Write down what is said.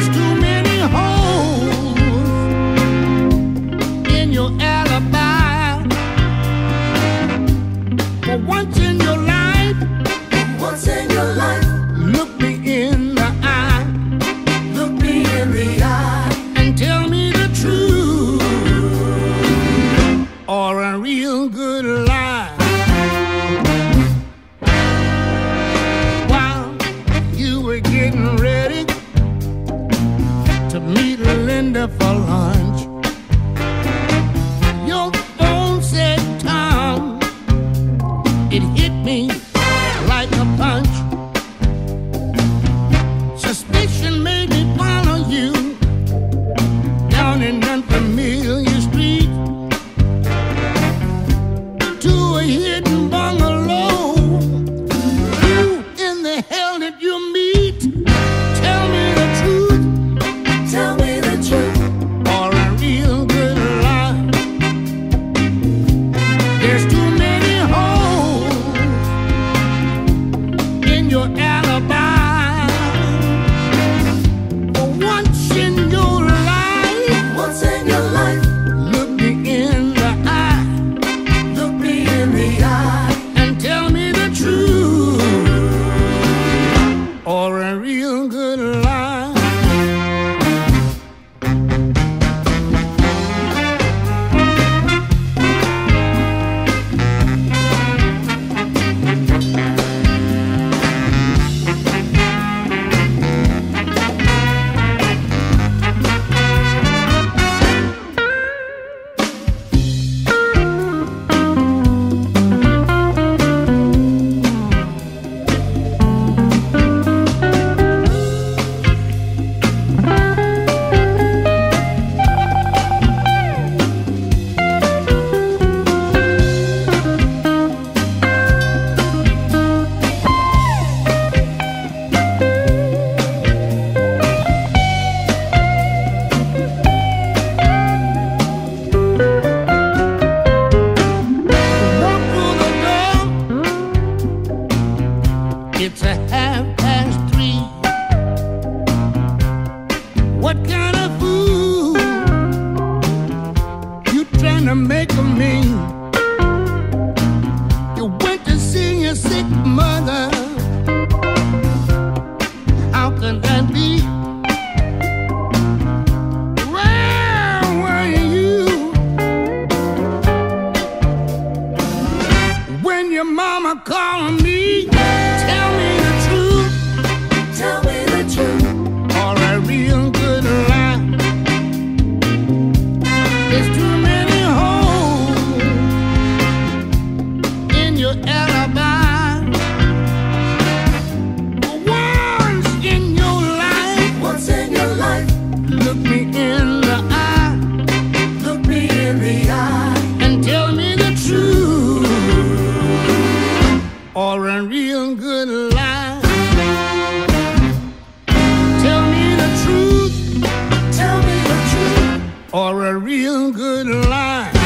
There's too many holes in your alibi. For once in your life, once in made me follow you down an unfamiliar street to a hidden bungalow. Who in the hell did you meet? Tell me the truth. Tell me the truth. Or a real good lie. There's too many holes in your ass. walk me. Tell me the truth. Tell me the truth. Or a real good lie. There's too many holes in your alibi. Once in your life. Once in your life. Look me in. a real good lie. Tell me the truth. Tell me the truth. Or a real good lie.